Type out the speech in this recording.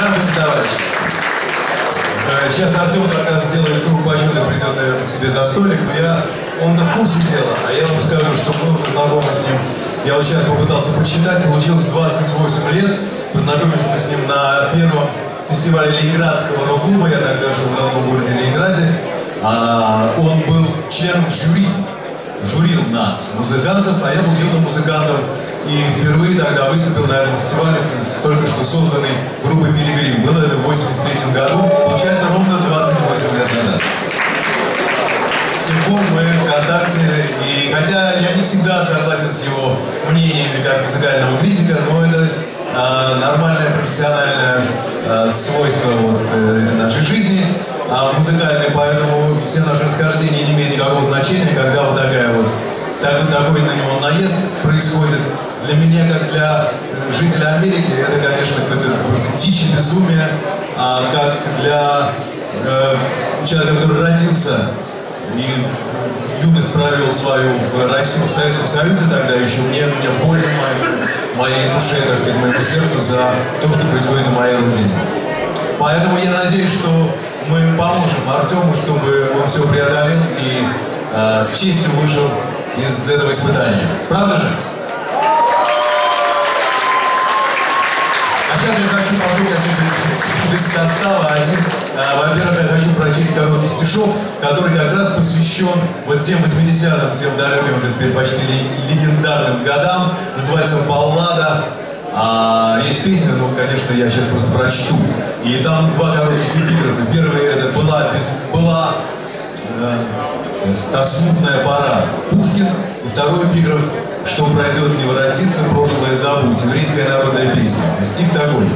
Здравствуйте, товарищи. Э, Сейчас Артем как раз сделает круг почета, придет, наверное, к себе за столик, но я, он-то в курсе дела, а я вам скажу, что уже знакомы с ним. Я вот сейчас попытался подсчитать, получилось 28 лет. Познакомились мы с ним на первом фестивале Ленинградского рок-клуба, я тогда жил в родном городе Ленинграде. А, он был членом жюри, журил нас, музыкантов, а я был юным музыкантом. И впервые тогда выступил на этом фестивале с, с только что созданной группой Пилигрим. Было это в 83 году, получается ровно 28 лет назад. С тех пор мы в контакте, и хотя я не всегда согласен с его мнениями как музыкального критика, но это а, нормальное профессиональное а, свойство вот, э, этой нашей жизни а, музыкальной, поэтому все наши расхождения не имеют никакого значения, когда вот такая вот так, такой на него наезд происходит. Для меня, как для э, жителя Америки, это, конечно, какое-то дичь и безумие, а как для э, человека, который родился и юность провел свою в России, в Советском Союзе тогда еще, мне, мне больно моей, моей душе, так сказать, моему сердцу за то, что происходит на моей родине. Поэтому я надеюсь, что мы поможем Артему, чтобы он все преодолел и э, с честью вышел из этого испытания. Правда же? А сейчас я хочу побыть отсюда без состава один. А, Во-первых, я хочу прочесть короткий стишок, который как раз посвящен вот тем 80-м, тем далеким уже теперь почти ле- легендарным годам. Называется «Баллада». А, есть песня, ну, конечно, я сейчас просто прочту. И там два коротких эпиграфа. Первый это «Была, без- была э, та смутная пора» Пушкин. Второй эпиграф «Что пройдет, не воротится, прошлое забудь». Еврейская народная песня. Стих такой.